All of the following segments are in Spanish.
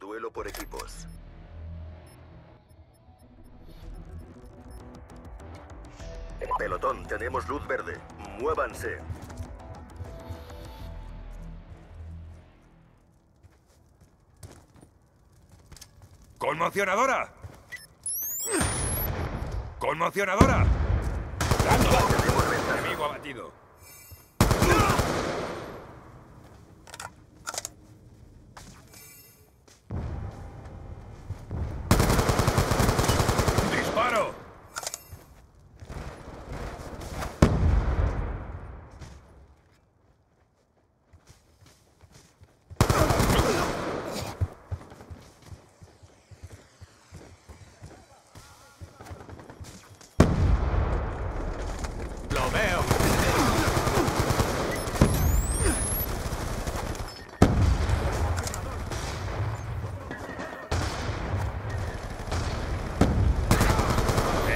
Duelo por equipos. Pelotón, tenemos luz verde. Muévanse. ¡Conmocionadora! ¡Conmocionadora! Ventaja. Enemigo abatido. ¡Disparo! ¡Lo veo!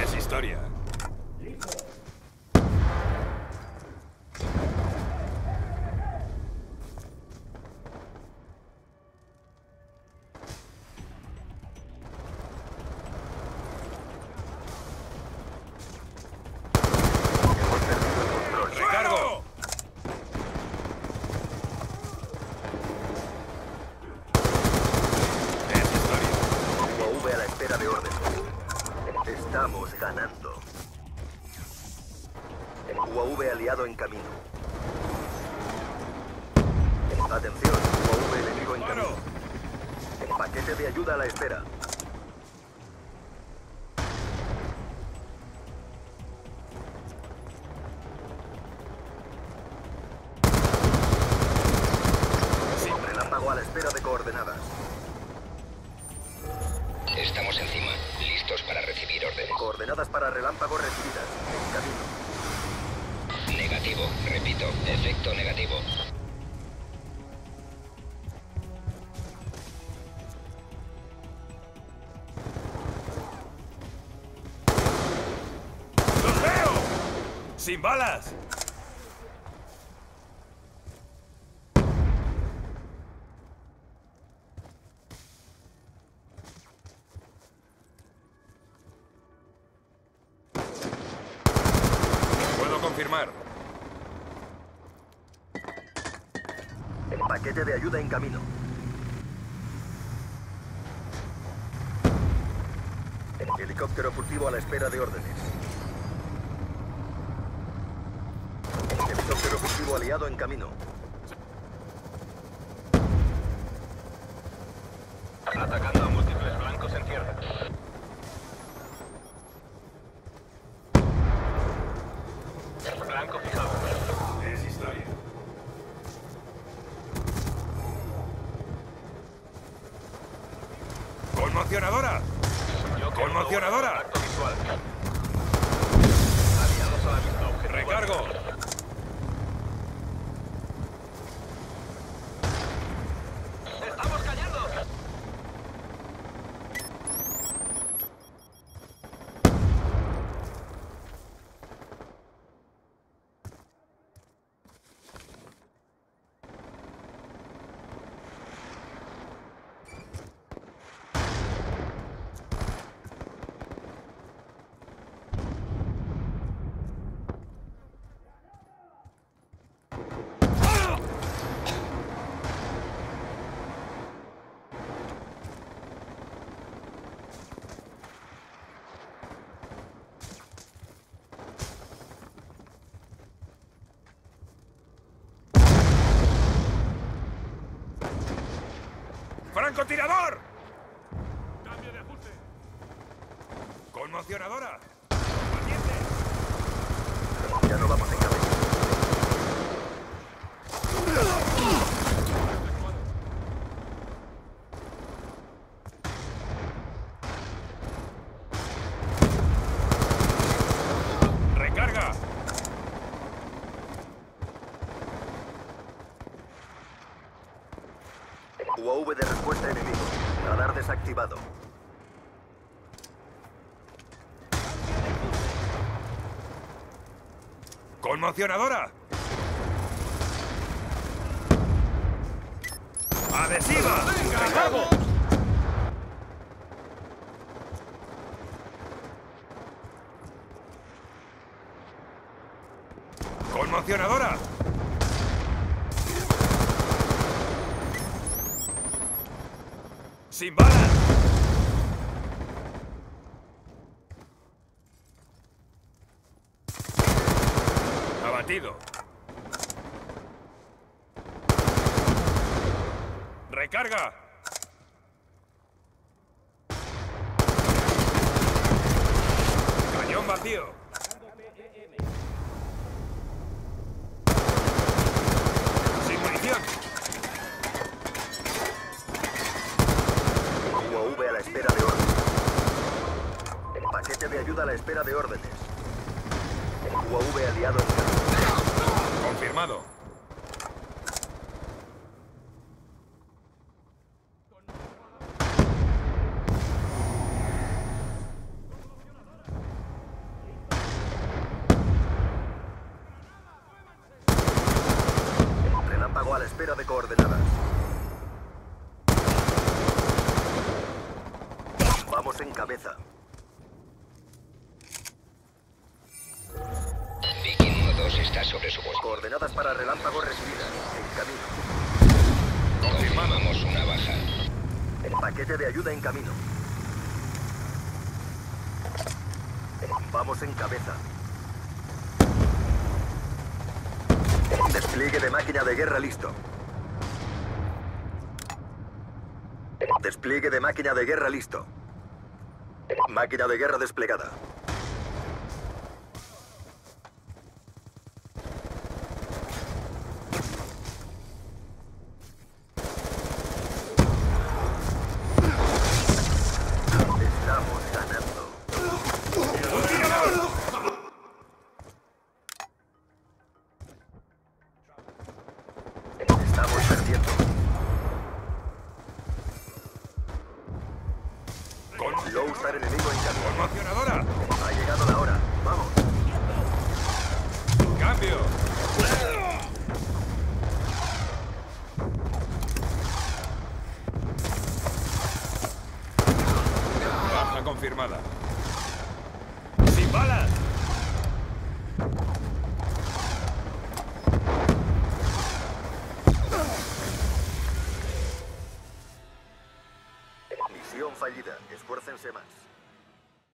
Es historia. Hemos perdido el control. ¡Recargo! Es historia. UAV a la espera de órdenes. Estamos ganando. UAV aliado en camino. Atención, UAV enemigo en camino. Paquete de ayuda a la espera. Relámpago a la espera de coordenadas. Listos para recibir órdenes. Coordenadas para relámpago recibidas. En camino. Negativo, repito, efecto negativo. ¡Los veo! ¡Sin balas! Confirmar. Paquete de ayuda en camino. Helicóptero furtivo a la espera de órdenes. Helicóptero furtivo aliado en camino. Atacando ¡Conmocionadora! ¡Conmocionadora! ¡Recargo! ¡Estamos cayendo! ¡Francotirador! ¡Cambio de ajuste! ¡Conmocionadora! ¡Paciente! Ya no vamos en UAV de respuesta enemigo. Radar desactivado. ¡Conmocionadora! ¡Adhesiva! ¡Venga, ¡Conmocionadora! ¡Sin balas! Abatido. ¡Recarga! Cañón vacío. Sin munición. UAV a la espera de órdenes. Paquete de ayuda a la espera de órdenes. UAV aliado en. Confirmado. Relámpago a la espera de coordenadas. Vamos en cabeza. Está sobre su bosque. Coordenadas para relámpago recibidas. En camino. Confirmamos una baja. Paquete de ayuda en camino. Vamos en cabeza. Despliegue de máquina de guerra listo. Despliegue de máquina de guerra listo. Máquina de guerra desplegada.